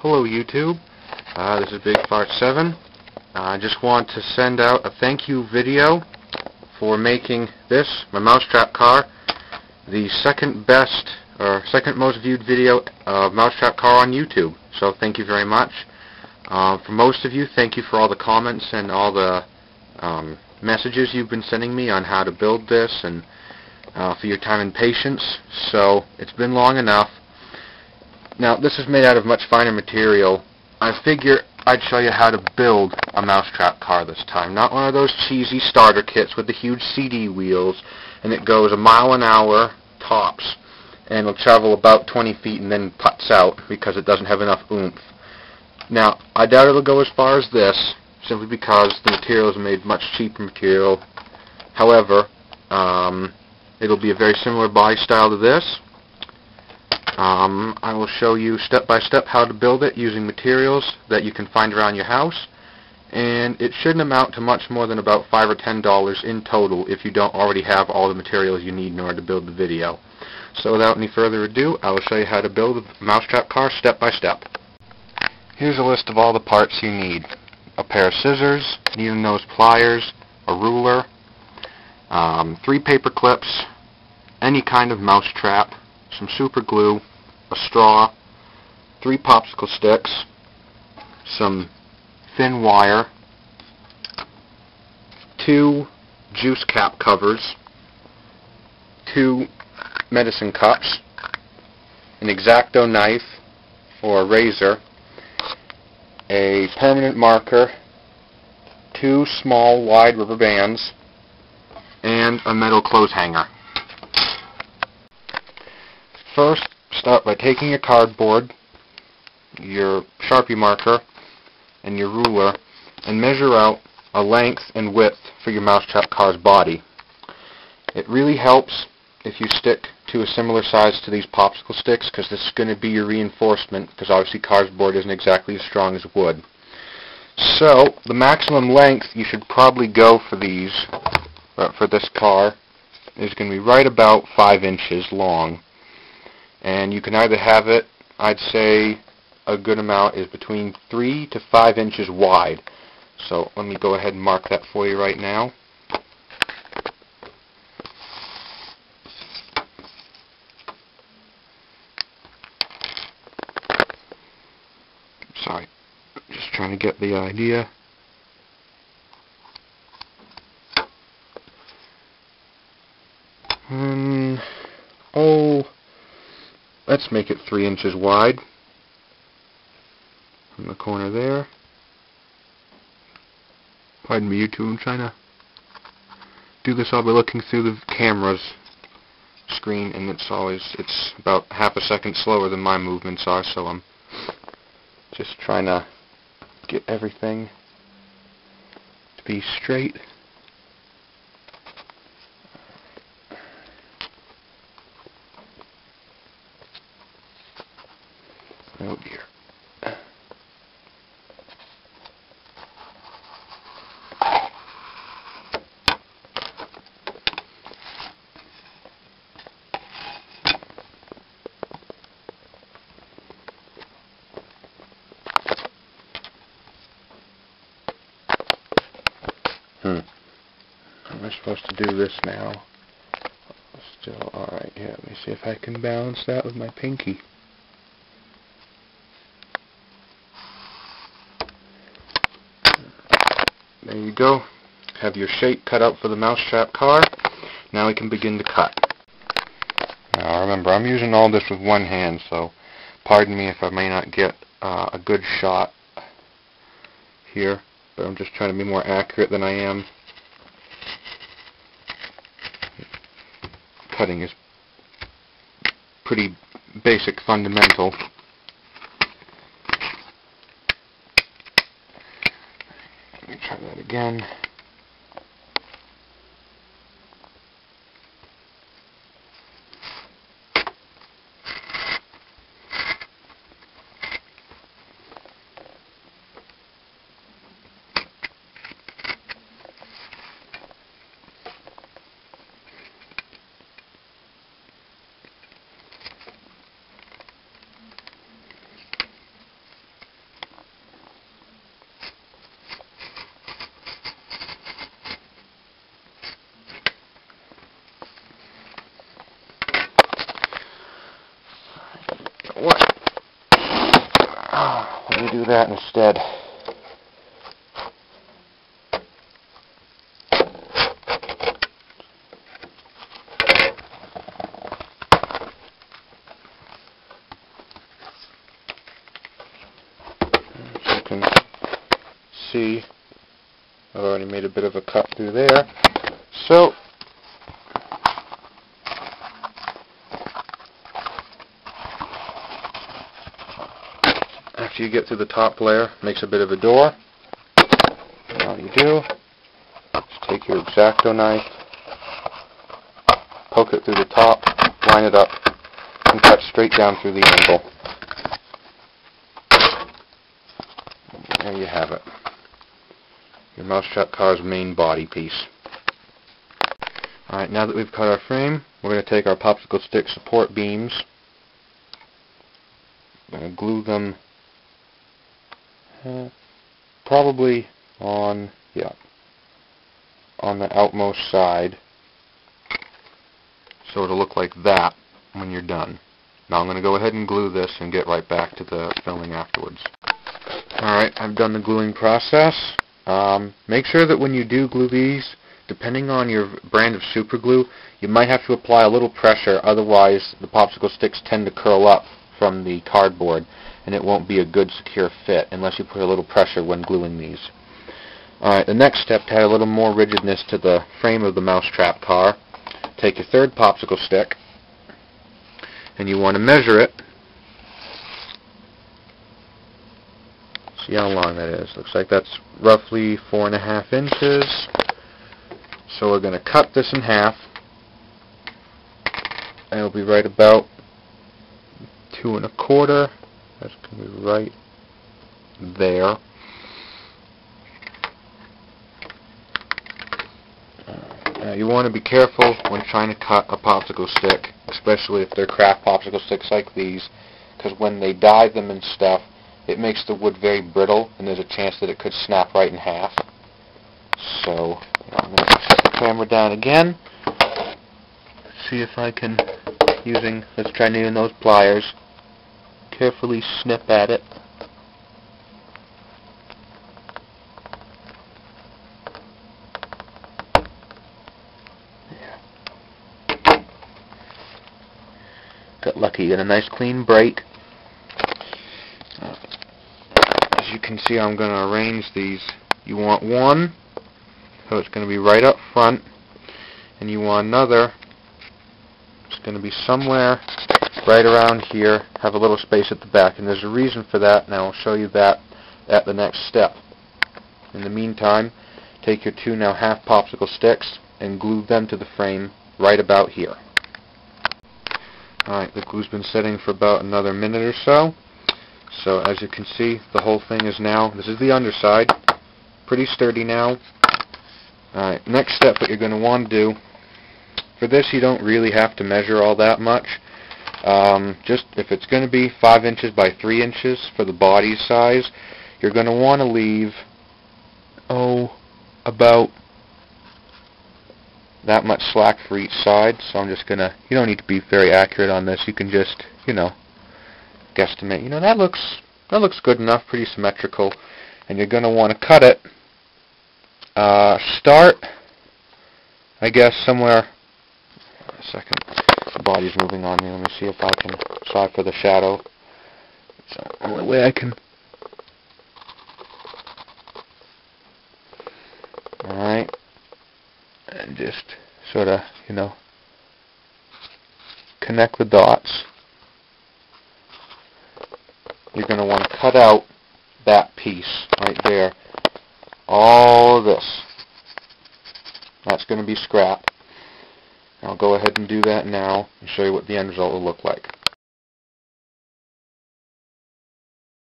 Hello YouTube, uh, this is Big Fart 7. Uh, I just want to send out a thank you video for making this, my mousetrap car, the second best, or second most viewed video of mousetrap car on YouTube. So thank you very much. Uh, for most of you, thank you for all the comments and all the um, messages you've been sending me on how to build this and uh, for your time and patience. So it's been long enough. Now this is made out of much finer material. I figure I'd show you how to build a mousetrap car this time. Not one of those cheesy starter kits with the huge CD wheels and it goes a mile an hour tops and will travel about 20 feet and then puts out because it doesn't have enough oomph. Now, I doubt it'll go as far as this simply because the material is made much cheaper material. However, um, it'll be a very similar body style to this um, I will show you step by step how to build it using materials that you can find around your house and it shouldn't amount to much more than about 5 or $10 in total if you don't already have all the materials you need in order to build the video. So without any further ado, I will show you how to build a mousetrap car step by step. Here's a list of all the parts you need. A pair of scissors, needle nose pliers, a ruler, um, three paper clips, any kind of mousetrap, some super glue, a straw, three popsicle sticks, some thin wire, two juice cap covers, two medicine cups, an X-Acto knife or a razor, a permanent marker, two small wide rubber bands, and a metal clothes hanger. First, start by taking your cardboard, your Sharpie marker, and your ruler, and measure out a length and width for your mousetrap car's body. It really helps if you stick to a similar size to these popsicle sticks because this is going to be your reinforcement because obviously cardboard isn't exactly as strong as wood. So the maximum length you should probably go for these, uh, for this car, is going to be right about 5 inches long and you can either have it, I'd say a good amount is between 3 to 5 inches wide. So let me go ahead and mark that for you right now. Sorry, just trying to get the idea. And, oh, Let's make it 3 inches wide from the corner there. Pardon me, YouTube, I'm trying to do this all by looking through the camera's screen, and it's always, it's about half a second slower than my movements are, so I'm just trying to get everything to be straight. Oh dear. Hmm. How am I supposed to do this now? Still, alright, yeah, let me see if I can balance that with my pinky. There you go. Have your shape cut out for the mousetrap car. Now we can begin to cut. Now remember, I'm using all this with one hand, so pardon me if I may not get uh, a good shot here, but I'm just trying to be more accurate than I am. Cutting is pretty basic, fundamental. Let me try that again. Oh, let me do that instead. As you can see, I've already made a bit of a cut through there. So, after you get through the top layer, makes a bit of a door. And all you do is take your X-Acto knife, poke it through the top, line it up, and cut straight down through the angle. There you have it. Your Mousetrap car's main body piece. Alright, now that we've cut our frame, we're going to take our popsicle stick support beams. To glue them uh, probably on, yeah, on the outmost side. So it'll look like that when you're done. Now I'm going to go ahead and glue this and get right back to the filming afterwards. Alright, I've done the gluing process. Um, make sure that when you do glue these, depending on your brand of super glue, you might have to apply a little pressure, otherwise the popsicle sticks tend to curl up from the cardboard and it won't be a good secure fit unless you put a little pressure when gluing these. Alright, the next step to add a little more rigidness to the frame of the mousetrap car, take your third popsicle stick and you want to measure it See how long that is. Looks like that's roughly four and a half inches. So we're going to cut this in half. And it'll be right about two and a quarter. That's going to be right there. Now you want to be careful when trying to cut a popsicle stick, especially if they're craft popsicle sticks like these, because when they dye them and stuff, it makes the wood very brittle, and there's a chance that it could snap right in half. So, I'm going to set the camera down again. See if I can, using, let's try using those pliers, carefully snip at it. Got lucky, got a nice clean break. Uh, as you can see I'm going to arrange these. You want one, so it's going to be right up front, and you want another, it's going to be somewhere right around here, have a little space at the back, and there's a reason for that, and I'll show you that at the next step. In the meantime, take your two now half popsicle sticks and glue them to the frame right about here. Alright, the glue's been setting for about another minute or so. So as you can see, the whole thing is now, this is the underside, pretty sturdy now. Alright, next step that you're going to want to do, for this you don't really have to measure all that much. Um, just if it's going to be 5 inches by 3 inches for the body size, you're going to want to leave, oh, about that much slack for each side. So I'm just going to, you don't need to be very accurate on this. You can just, you know, guesstimate, you know, that looks that looks good enough, pretty symmetrical, and you're going to want to cut it. Uh, start, I guess, somewhere. Second, the body's moving on me. Let me see if I can try for the shadow. It's the only way I can. Alright. And just sort of, you know, connect the dots you're going to want to cut out that piece right there. All of this. That's going to be scrap. I'll go ahead and do that now and show you what the end result will look like.